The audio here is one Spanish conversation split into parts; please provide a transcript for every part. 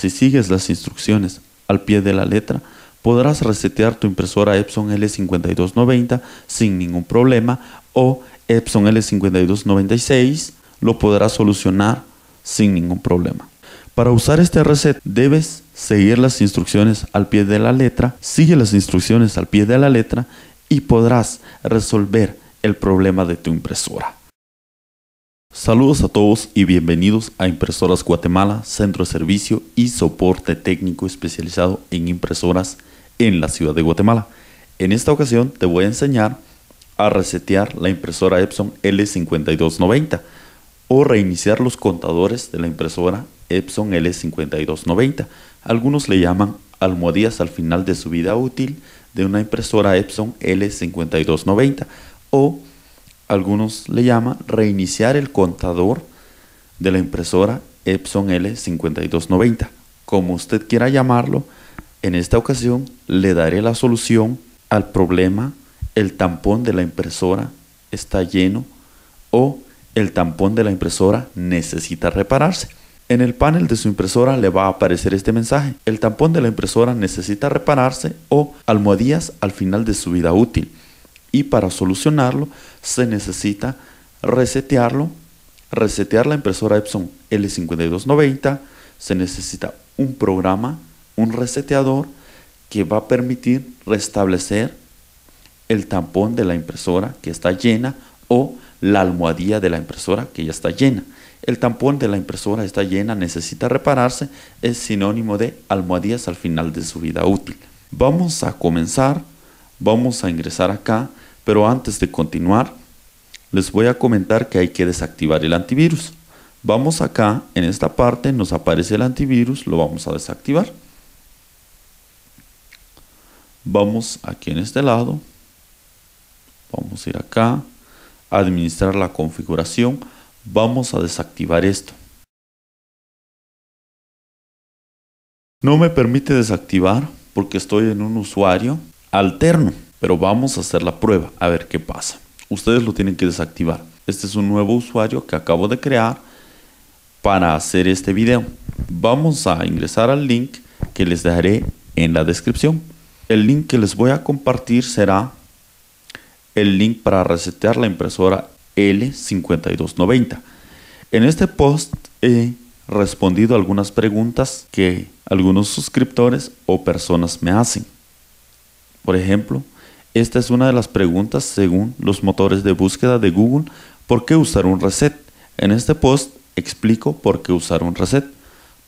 Si sigues las instrucciones al pie de la letra, podrás resetear tu impresora Epson L5290 sin ningún problema o Epson L5296 lo podrás solucionar sin ningún problema. Para usar este reset debes seguir las instrucciones al pie de la letra, sigue las instrucciones al pie de la letra y podrás resolver el problema de tu impresora. Saludos a todos y bienvenidos a Impresoras Guatemala, centro de servicio y soporte técnico especializado en impresoras en la ciudad de Guatemala. En esta ocasión te voy a enseñar a resetear la impresora Epson L5290 o reiniciar los contadores de la impresora Epson L5290. Algunos le llaman almohadillas al final de su vida útil de una impresora Epson L5290 o algunos le llaman reiniciar el contador de la impresora Epson L5290. Como usted quiera llamarlo, en esta ocasión le daré la solución al problema el tampón de la impresora está lleno o el tampón de la impresora necesita repararse. En el panel de su impresora le va a aparecer este mensaje. El tampón de la impresora necesita repararse o almohadillas al final de su vida útil. Y para solucionarlo se necesita resetearlo, resetear la impresora Epson L5290, se necesita un programa, un reseteador que va a permitir restablecer el tampón de la impresora que está llena o la almohadilla de la impresora que ya está llena. El tampón de la impresora está llena, necesita repararse, es sinónimo de almohadillas al final de su vida útil. Vamos a comenzar, vamos a ingresar acá, pero antes de continuar, les voy a comentar que hay que desactivar el antivirus. Vamos acá, en esta parte nos aparece el antivirus, lo vamos a desactivar. Vamos aquí en este lado, vamos a ir acá, administrar la configuración, Vamos a desactivar esto. No me permite desactivar porque estoy en un usuario alterno, pero vamos a hacer la prueba a ver qué pasa. Ustedes lo tienen que desactivar. Este es un nuevo usuario que acabo de crear para hacer este video. Vamos a ingresar al link que les dejaré en la descripción. El link que les voy a compartir será el link para resetear la impresora L5290. En este post he respondido algunas preguntas que algunos suscriptores o personas me hacen. Por ejemplo, esta es una de las preguntas según los motores de búsqueda de Google, ¿por qué usar un reset? En este post explico por qué usar un reset.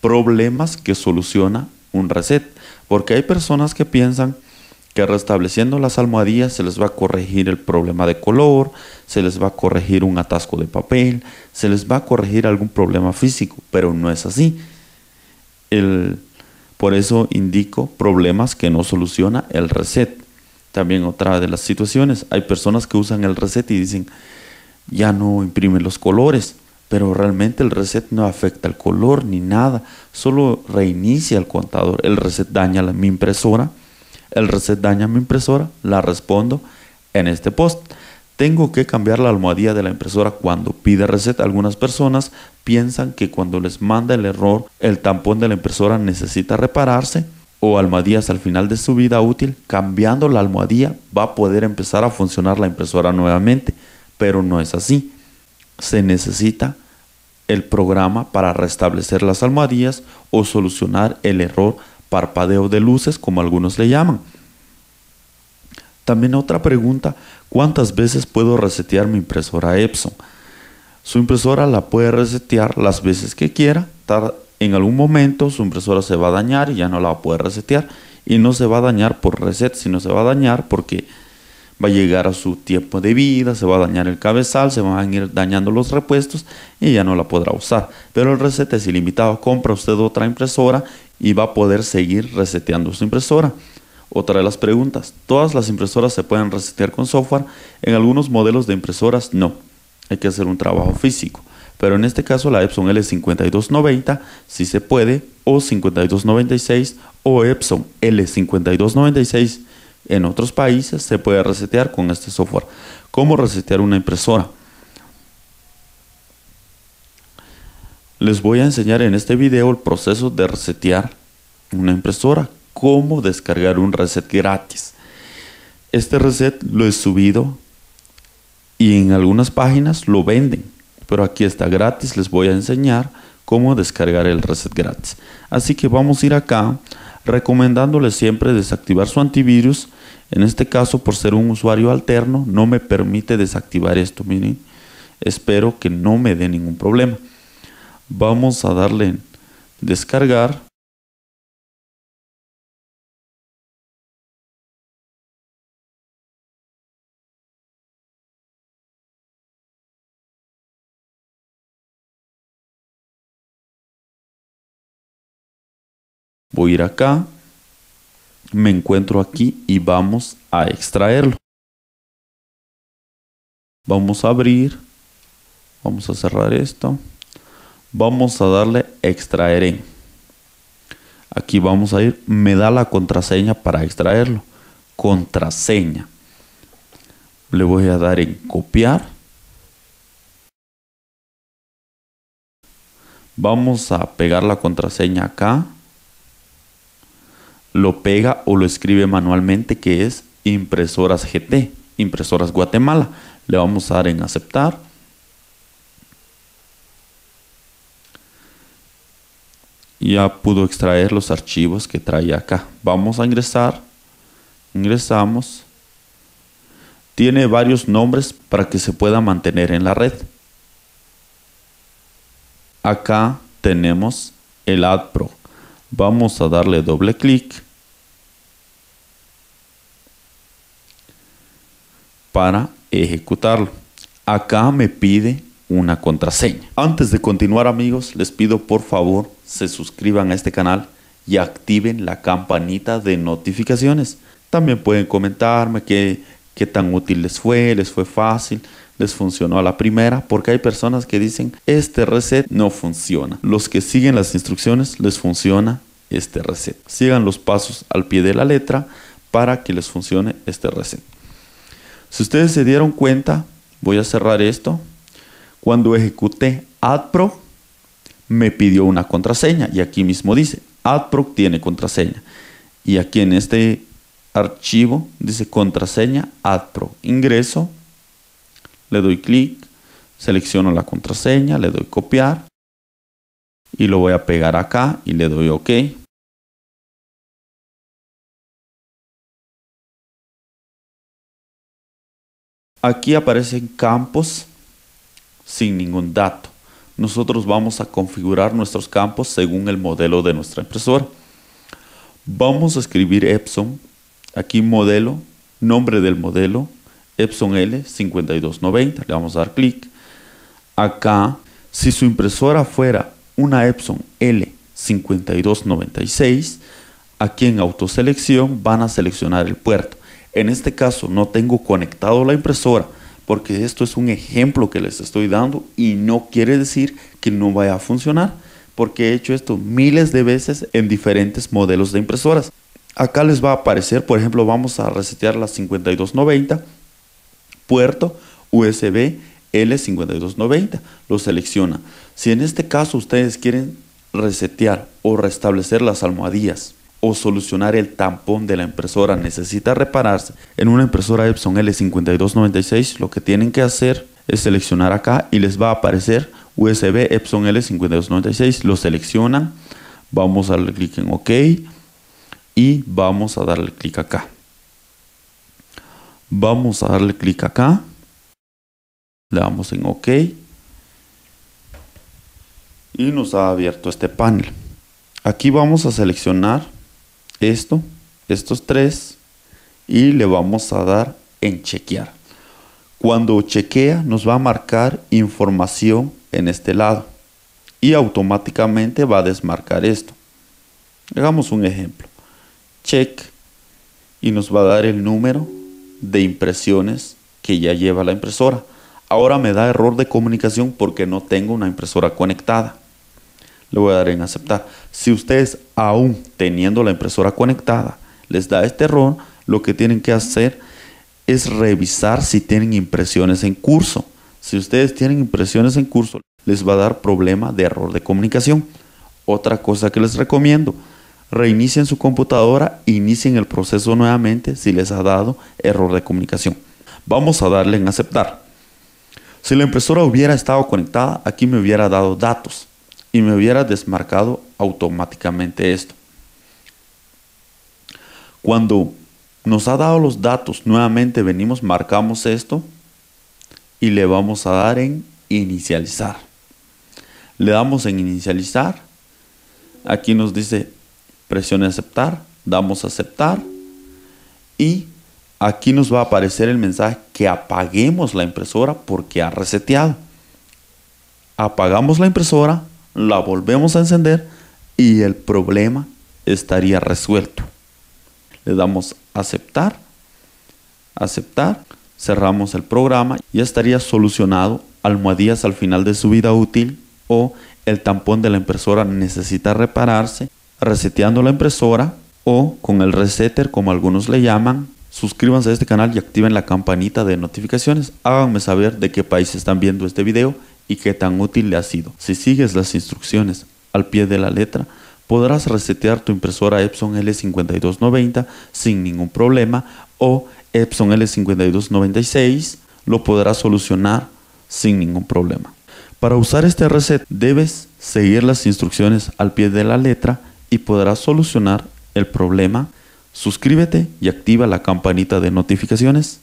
Problemas que soluciona un reset. Porque hay personas que piensan que restableciendo las almohadillas se les va a corregir el problema de color, se les va a corregir un atasco de papel, se les va a corregir algún problema físico, pero no es así. Por eso indico problemas que no soluciona el reset. También otra de las situaciones, hay personas que usan el reset y dicen, ya no imprimen los colores, pero realmente el reset no afecta el color ni nada, solo reinicia el contador. El reset daña la, mi impresora el reset daña mi impresora, la respondo en este post. Tengo que cambiar la almohadilla de la impresora cuando pide reset. Algunas personas piensan que cuando les manda el error, el tampón de la impresora necesita repararse o almohadillas al final de su vida útil. Cambiando la almohadilla va a poder empezar a funcionar la impresora nuevamente, pero no es así. Se necesita el programa para restablecer las almohadillas o solucionar el error parpadeo de luces, como algunos le llaman. También otra pregunta, ¿cuántas veces puedo resetear mi impresora Epson? Su impresora la puede resetear las veces que quiera. En algún momento su impresora se va a dañar y ya no la puede resetear. Y no se va a dañar por reset, sino se va a dañar porque va a llegar a su tiempo de vida, se va a dañar el cabezal, se van a ir dañando los repuestos y ya no la podrá usar. Pero el reset es ilimitado. Compra usted otra impresora y va a poder seguir reseteando su impresora. Otra de las preguntas, ¿todas las impresoras se pueden resetear con software? En algunos modelos de impresoras no, hay que hacer un trabajo físico. Pero en este caso la Epson L5290 sí se puede, o 5296 o Epson L5296 en otros países se puede resetear con este software. ¿Cómo resetear una impresora? Les voy a enseñar en este video el proceso de resetear una impresora, cómo descargar un reset gratis. Este reset lo he subido y en algunas páginas lo venden, pero aquí está gratis, les voy a enseñar cómo descargar el reset gratis. Así que vamos a ir acá recomendándoles siempre desactivar su antivirus. En este caso, por ser un usuario alterno, no me permite desactivar esto. Miren, espero que no me dé ningún problema vamos a darle descargar a ir acá me encuentro aquí y vamos a extraerlo vamos a abrir vamos a cerrar esto vamos a darle extraer en. Aquí vamos a ir, me da la contraseña para extraerlo. Contraseña. Le voy a dar en copiar. Vamos a pegar la contraseña acá. Lo pega o lo escribe manualmente que es impresoras GT, impresoras Guatemala. Le vamos a dar en aceptar ya pudo extraer los archivos que trae acá. Vamos a ingresar, ingresamos. Tiene varios nombres para que se pueda mantener en la red. Acá tenemos el AdPro. Vamos a darle doble clic para ejecutarlo. Acá me pide una contraseña. Antes de continuar amigos, les pido por favor se suscriban a este canal y activen la campanita de notificaciones. También pueden comentarme qué, qué tan útil les fue, les fue fácil, les funcionó a la primera, porque hay personas que dicen este reset no funciona. Los que siguen las instrucciones les funciona este reset. Sigan los pasos al pie de la letra para que les funcione este reset. Si ustedes se dieron cuenta, voy a cerrar esto cuando ejecuté AdPro, me pidió una contraseña y aquí mismo dice, AdPro tiene contraseña. Y aquí en este archivo dice contraseña AdPro. Ingreso, le doy clic, selecciono la contraseña, le doy copiar y lo voy a pegar acá y le doy OK. Aquí aparecen campos sin ningún dato. Nosotros vamos a configurar nuestros campos según el modelo de nuestra impresora. Vamos a escribir Epson, aquí modelo, nombre del modelo, Epson L5290, le vamos a dar clic. Acá, si su impresora fuera una Epson L5296, aquí en autoselección van a seleccionar el puerto. En este caso no tengo conectado la impresora, porque esto es un ejemplo que les estoy dando y no quiere decir que no vaya a funcionar, porque he hecho esto miles de veces en diferentes modelos de impresoras. Acá les va a aparecer, por ejemplo, vamos a resetear la 5290, puerto USB L5290, lo selecciona. Si en este caso ustedes quieren resetear o restablecer las almohadillas o solucionar el tampón de la impresora necesita repararse en una impresora Epson L5296, lo que tienen que hacer es seleccionar acá y les va a aparecer USB Epson L5296. Lo seleccionan, vamos a darle clic en OK y vamos a darle clic acá. Vamos a darle clic acá, le damos en OK y nos ha abierto este panel. Aquí vamos a seleccionar esto, estos tres, y le vamos a dar en chequear. Cuando chequea nos va a marcar información en este lado y automáticamente va a desmarcar esto. Hagamos un ejemplo. Check y nos va a dar el número de impresiones que ya lleva la impresora. Ahora me da error de comunicación porque no tengo una impresora conectada le voy a dar en aceptar. Si ustedes aún teniendo la impresora conectada les da este error, lo que tienen que hacer es revisar si tienen impresiones en curso. Si ustedes tienen impresiones en curso, les va a dar problema de error de comunicación. Otra cosa que les recomiendo, reinicien su computadora e inicien el proceso nuevamente si les ha dado error de comunicación. Vamos a darle en aceptar. Si la impresora hubiera estado conectada, aquí me hubiera dado datos y me hubiera desmarcado automáticamente esto. Cuando nos ha dado los datos, nuevamente venimos, marcamos esto y le vamos a dar en inicializar. Le damos en inicializar. Aquí nos dice presione aceptar, damos aceptar y aquí nos va a aparecer el mensaje que apaguemos la impresora porque ha reseteado. Apagamos la impresora, la volvemos a encender y el problema estaría resuelto. Le damos aceptar, aceptar, cerramos el programa y estaría solucionado almohadillas al final de su vida útil o el tampón de la impresora necesita repararse reseteando la impresora o con el resetter como algunos le llaman. Suscríbanse a este canal y activen la campanita de notificaciones. Háganme saber de qué país están viendo este video y qué tan útil le ha sido. Si sigues las instrucciones al pie de la letra, podrás resetear tu impresora Epson L5290 sin ningún problema o Epson L5296 lo podrás solucionar sin ningún problema. Para usar este reset debes seguir las instrucciones al pie de la letra y podrás solucionar el problema. Suscríbete y activa la campanita de notificaciones